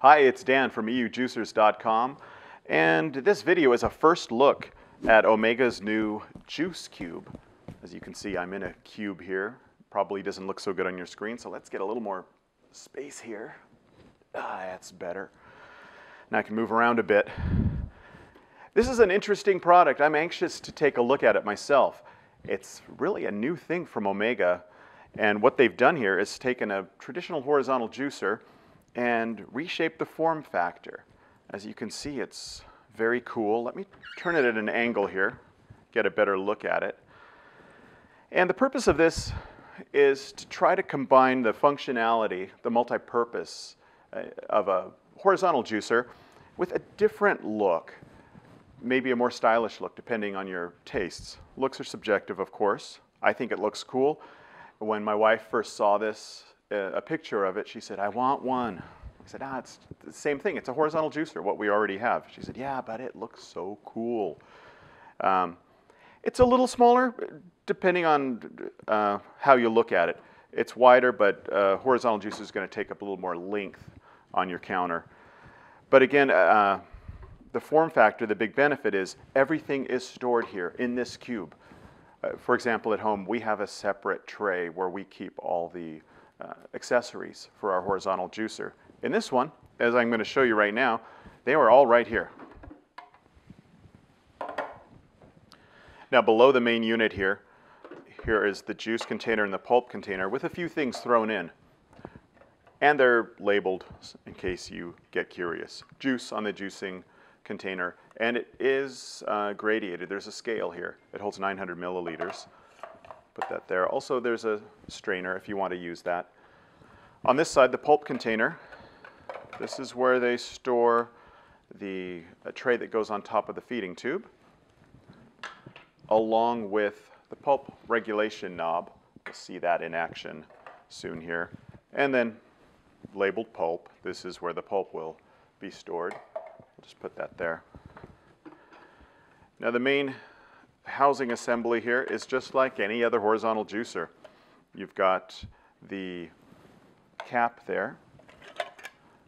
Hi, it's Dan from eujuicers.com, and this video is a first look at Omega's new Juice Cube. As you can see, I'm in a cube here. Probably doesn't look so good on your screen, so let's get a little more space here. Ah, that's better. Now I can move around a bit. This is an interesting product. I'm anxious to take a look at it myself. It's really a new thing from Omega, and what they've done here is taken a traditional horizontal juicer and reshape the form factor. As you can see, it's very cool. Let me turn it at an angle here, get a better look at it. And the purpose of this is to try to combine the functionality, the multi-purpose uh, of a horizontal juicer with a different look, maybe a more stylish look depending on your tastes. Looks are subjective, of course. I think it looks cool. When my wife first saw this, a picture of it, she said, I want one. I said, ah, it's the same thing. It's a horizontal juicer, what we already have. She said, yeah, but it looks so cool. Um, it's a little smaller, depending on uh, how you look at it. It's wider, but uh, horizontal juicer is going to take up a little more length on your counter. But again, uh, the form factor, the big benefit is everything is stored here in this cube. Uh, for example, at home, we have a separate tray where we keep all the uh, accessories for our horizontal juicer. In this one, as I'm going to show you right now, they are all right here. Now below the main unit here, here is the juice container and the pulp container with a few things thrown in. And they're labeled in case you get curious. Juice on the juicing container, and it is uh, gradiated. There's a scale here. It holds 900 milliliters. Put that there. Also, there's a strainer if you want to use that. On this side, the pulp container. This is where they store the tray that goes on top of the feeding tube, along with the pulp regulation knob. You'll see that in action soon here. And then labeled pulp. This is where the pulp will be stored. We'll just put that there. Now the main housing assembly here is just like any other horizontal juicer. You've got the cap there,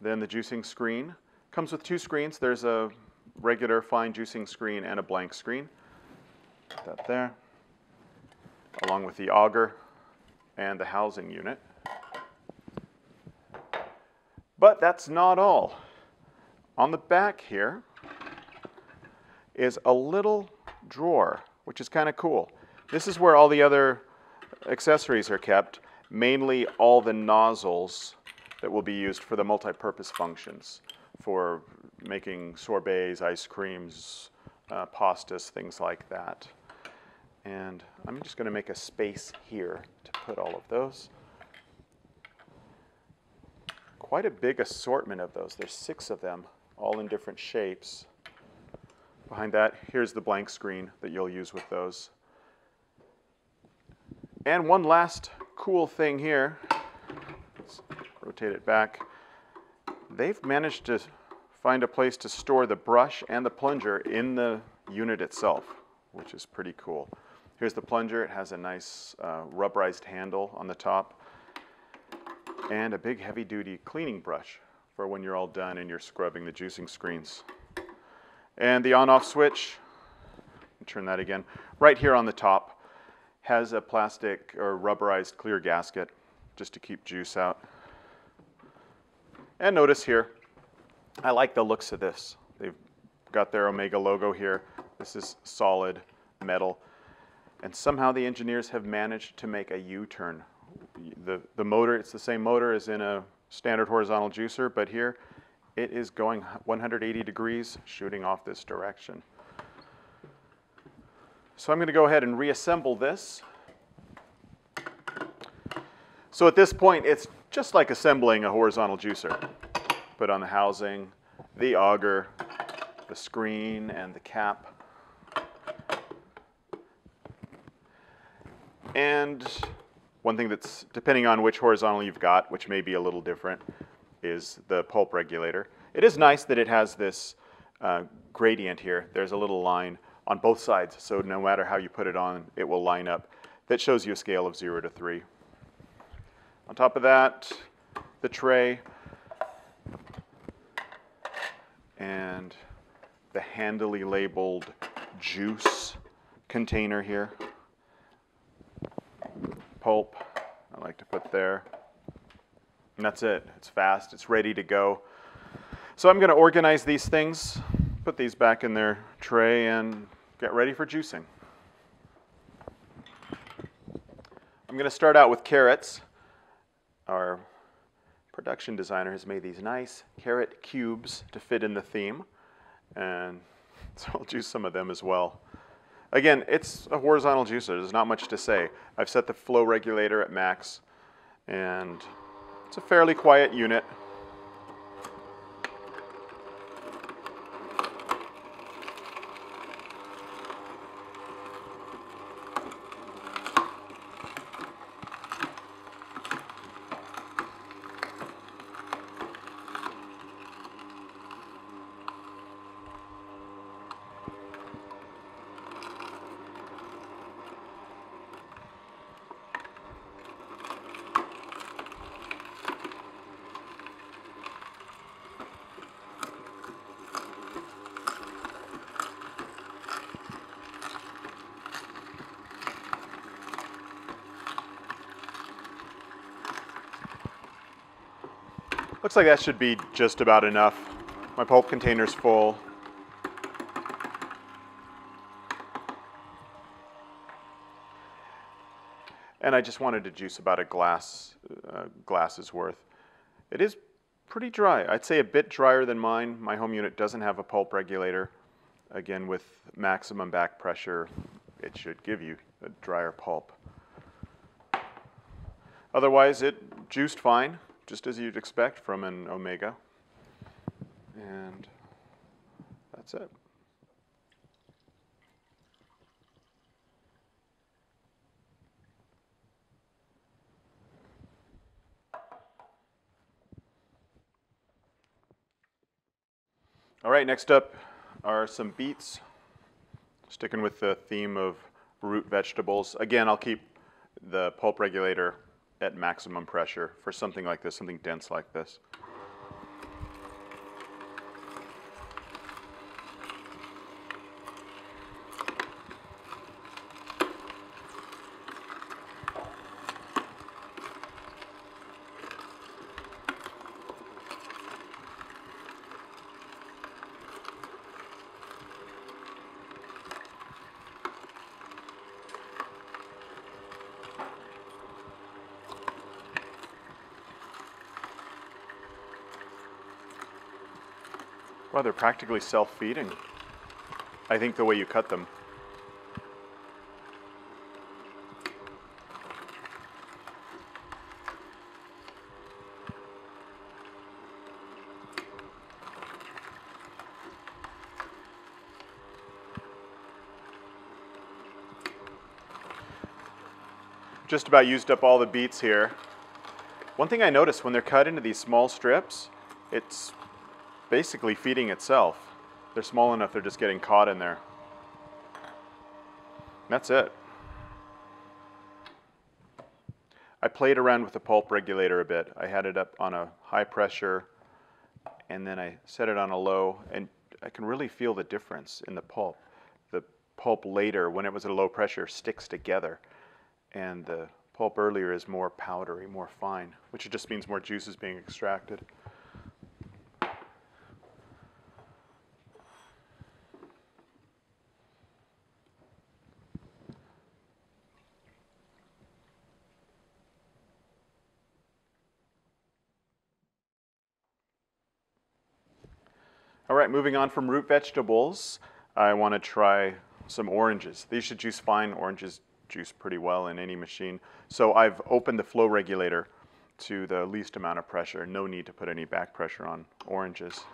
then the juicing screen. Comes with two screens. There's a regular fine juicing screen and a blank screen. Put that there, along with the auger and the housing unit. But that's not all. On the back here is a little drawer, which is kind of cool. This is where all the other accessories are kept, mainly all the nozzles that will be used for the multi-purpose functions for making sorbets, ice creams, uh, pastas, things like that. And I'm just going to make a space here to put all of those. Quite a big assortment of those. There's six of them, all in different shapes. Behind that, here's the blank screen that you'll use with those. And one last cool thing here, let's rotate it back. They've managed to find a place to store the brush and the plunger in the unit itself, which is pretty cool. Here's the plunger. It has a nice uh, rubberized handle on the top and a big heavy-duty cleaning brush for when you're all done and you're scrubbing the juicing screens. And the on-off switch, turn that again, right here on the top has a plastic or rubberized clear gasket just to keep juice out. And notice here, I like the looks of this. They've got their Omega logo here. This is solid metal. And somehow the engineers have managed to make a U-turn. The, the motor, it's the same motor as in a standard horizontal juicer, but here it is going 180 degrees, shooting off this direction. So I'm going to go ahead and reassemble this. So at this point, it's just like assembling a horizontal juicer. Put on the housing, the auger, the screen, and the cap. And one thing that's, depending on which horizontal you've got, which may be a little different, is the pulp regulator. It is nice that it has this uh, gradient here. There's a little line on both sides, so no matter how you put it on, it will line up. That shows you a scale of 0 to 3. On top of that, the tray. and the handily labeled juice container here. Pulp, I like to put there. And that's it. It's fast, it's ready to go. So I'm going to organize these things, put these back in their tray, and get ready for juicing. I'm going to start out with carrots. Our production designer has made these nice carrot cubes to fit in the theme. And so I'll juice some of them as well. Again, it's a horizontal juicer. There's not much to say. I've set the flow regulator at max, and it's a fairly quiet unit. Looks like that should be just about enough. My pulp container's full. And I just wanted to juice about a glass, uh, glass's worth. It is pretty dry. I'd say a bit drier than mine. My home unit doesn't have a pulp regulator. Again, with maximum back pressure, it should give you a drier pulp. Otherwise, it juiced fine just as you'd expect from an omega. And that's it. All right, next up are some beets. Sticking with the theme of root vegetables. Again, I'll keep the pulp regulator at maximum pressure for something like this, something dense like this. Well, they're practically self-feeding. I think the way you cut them. Just about used up all the beets here. One thing I noticed when they're cut into these small strips, it's basically feeding itself. They're small enough they're just getting caught in there. That's it. I played around with the pulp regulator a bit. I had it up on a high pressure and then I set it on a low and I can really feel the difference in the pulp. The pulp later, when it was at a low pressure, sticks together and the pulp earlier is more powdery, more fine, which just means more juice is being extracted. Moving on from root vegetables, I want to try some oranges. These should juice fine. Oranges juice pretty well in any machine. So I've opened the flow regulator to the least amount of pressure. No need to put any back pressure on oranges.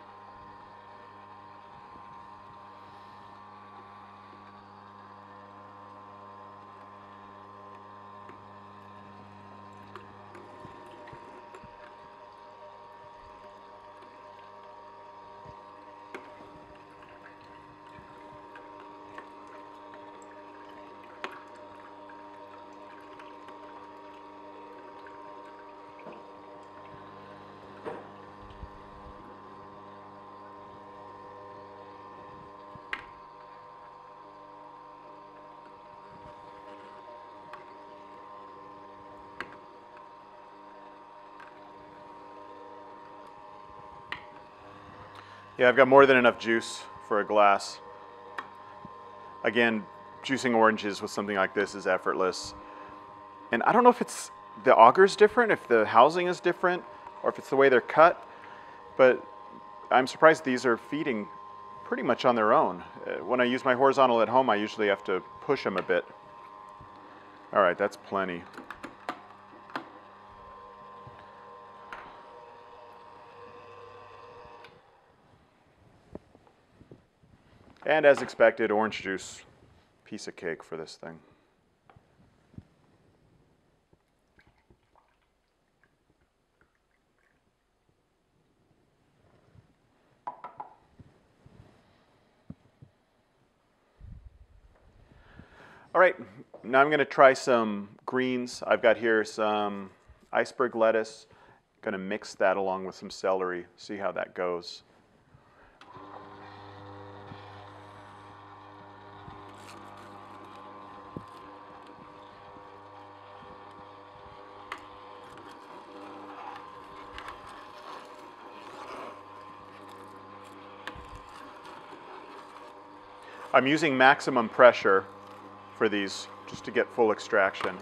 Yeah, I've got more than enough juice for a glass. Again, juicing oranges with something like this is effortless. And I don't know if it's the auger's different, if the housing is different, or if it's the way they're cut, but I'm surprised these are feeding pretty much on their own. Uh, when I use my horizontal at home, I usually have to push them a bit. All right, that's plenty. And as expected, orange juice, piece of cake for this thing. All right, now I'm going to try some greens. I've got here some iceberg lettuce. Going to mix that along with some celery, see how that goes. I'm using maximum pressure for these just to get full extraction.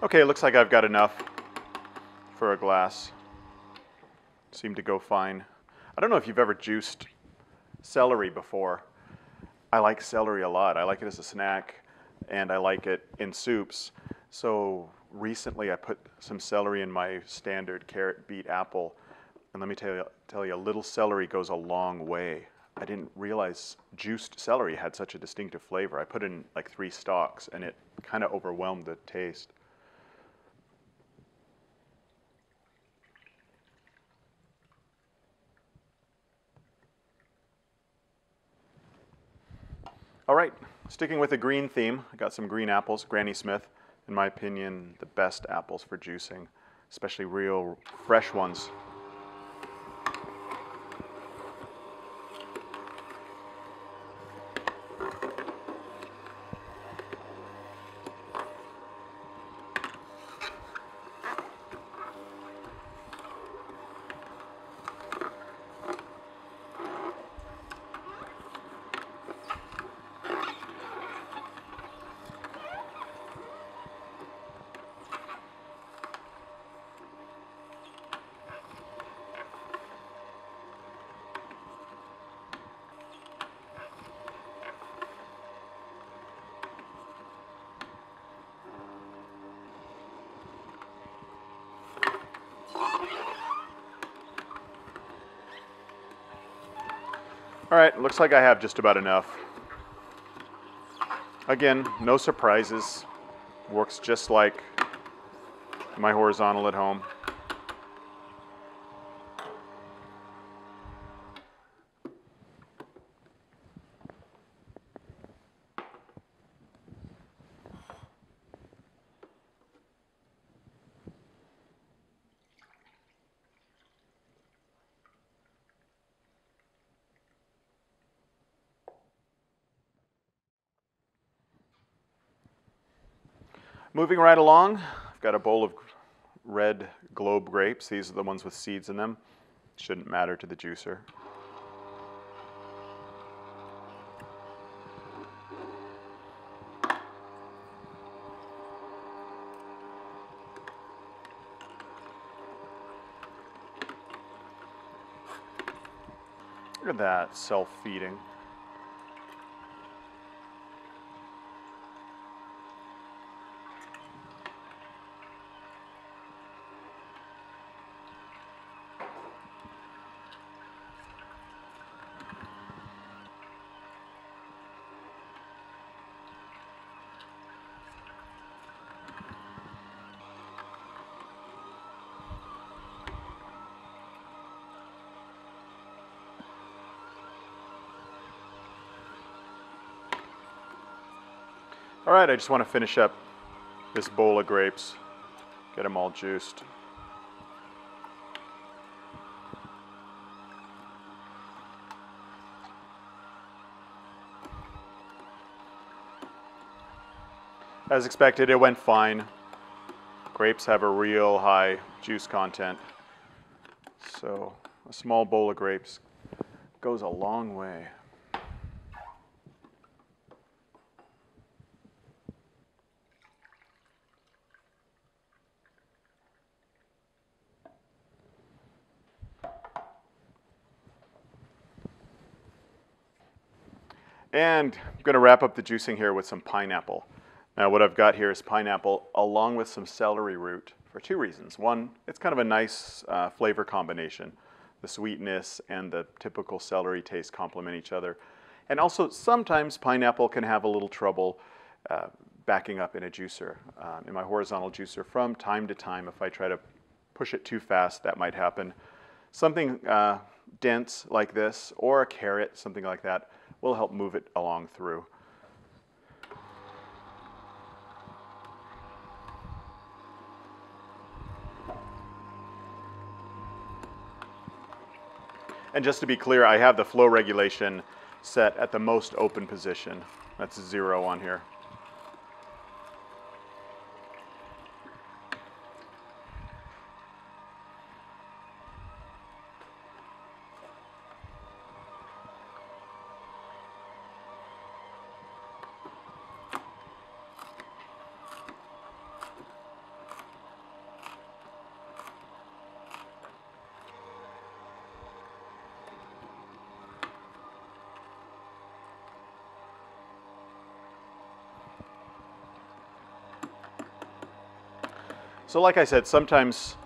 Okay, it looks like I've got enough for a glass. Seemed to go fine. I don't know if you've ever juiced celery before. I like celery a lot. I like it as a snack and I like it in soups. So recently I put some celery in my standard carrot, beet, apple. And let me tell you, tell you, a little celery goes a long way. I didn't realize juiced celery had such a distinctive flavor. I put in like three stalks and it kind of overwhelmed the taste. All right, sticking with the green theme, I got some green apples, Granny Smith. In my opinion, the best apples for juicing, especially real fresh ones. All right, looks like I have just about enough. Again, no surprises. Works just like my horizontal at home. Moving right along, I've got a bowl of red globe grapes. These are the ones with seeds in them. Shouldn't matter to the juicer. Look at that, self-feeding. Right, I just want to finish up this bowl of grapes, get them all juiced. As expected, it went fine. Grapes have a real high juice content. So a small bowl of grapes goes a long way. And I'm going to wrap up the juicing here with some pineapple. Now what I've got here is pineapple along with some celery root for two reasons. One, it's kind of a nice uh, flavor combination. The sweetness and the typical celery taste complement each other. And also sometimes pineapple can have a little trouble uh, backing up in a juicer. Um, in my horizontal juicer from time to time, if I try to push it too fast, that might happen. Something uh, dense like this or a carrot, something like that, will help move it along through. And just to be clear, I have the flow regulation set at the most open position. That's zero on here. So like I said, sometimes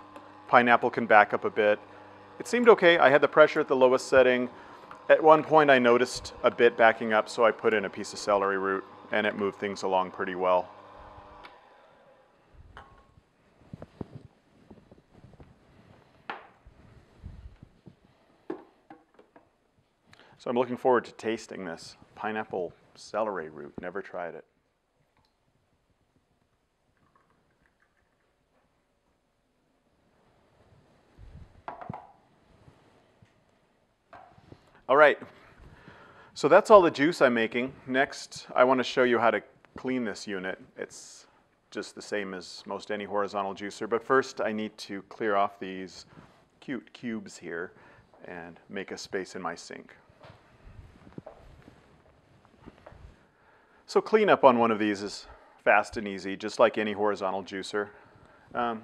pineapple can back up a bit. It seemed okay. I had the pressure at the lowest setting. At one point I noticed a bit backing up, so I put in a piece of celery root and it moved things along pretty well. So I'm looking forward to tasting this pineapple celery root. Never tried it. All right, so that's all the juice I'm making. Next, I want to show you how to clean this unit. It's just the same as most any horizontal juicer, but first I need to clear off these cute cubes here and make a space in my sink. So cleanup on one of these is fast and easy, just like any horizontal juicer. Um,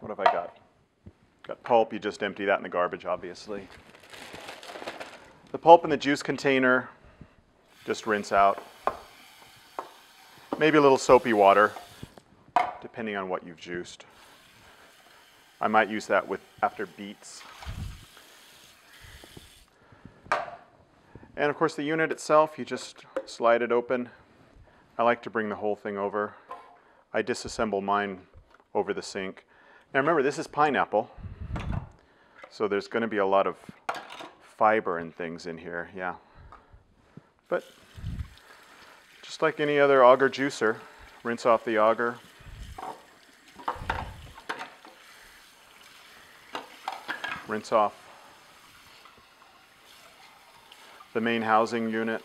what have I got? Got pulp, you just empty that in the garbage, obviously. The pulp in the juice container, just rinse out. Maybe a little soapy water, depending on what you've juiced. I might use that with after beets. And of course the unit itself, you just slide it open. I like to bring the whole thing over. I disassemble mine over the sink. Now remember, this is pineapple, so there's going to be a lot of fiber and things in here, yeah. But just like any other auger juicer, rinse off the auger. Rinse off the main housing unit.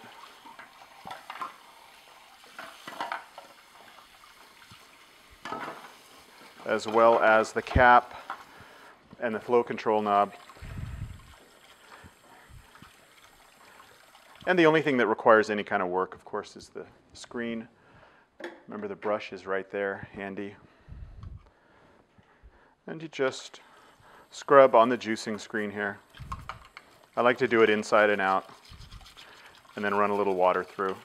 as well as the cap and the flow control knob. And the only thing that requires any kind of work, of course, is the screen. Remember the brush is right there, handy. And you just scrub on the juicing screen here. I like to do it inside and out, and then run a little water through.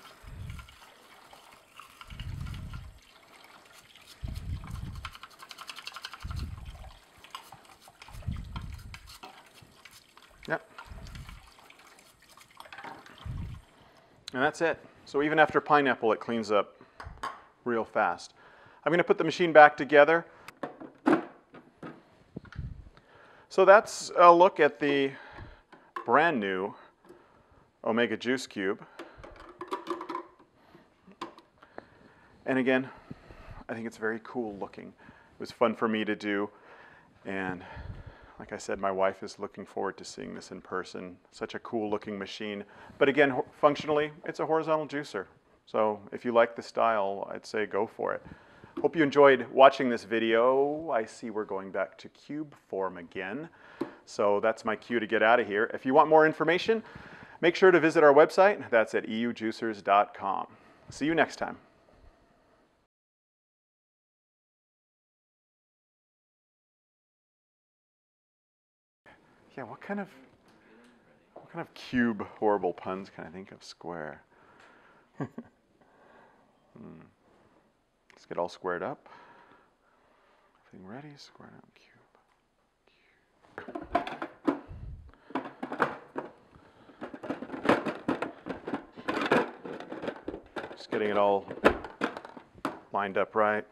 And that's it. So even after pineapple, it cleans up real fast. I'm going to put the machine back together. So that's a look at the brand new Omega Juice Cube. And again, I think it's very cool looking. It was fun for me to do. And like I said, my wife is looking forward to seeing this in person. Such a cool looking machine. But again, functionally, it's a horizontal juicer. So if you like the style, I'd say go for it. Hope you enjoyed watching this video. I see we're going back to cube form again. So that's my cue to get out of here. If you want more information, make sure to visit our website. That's at eujuicers.com. See you next time. Yeah, what kind of what kind of cube horrible puns can I think of? Square. hmm. Let's get all squared up. Everything ready? Squared up cube. Just getting it all lined up right.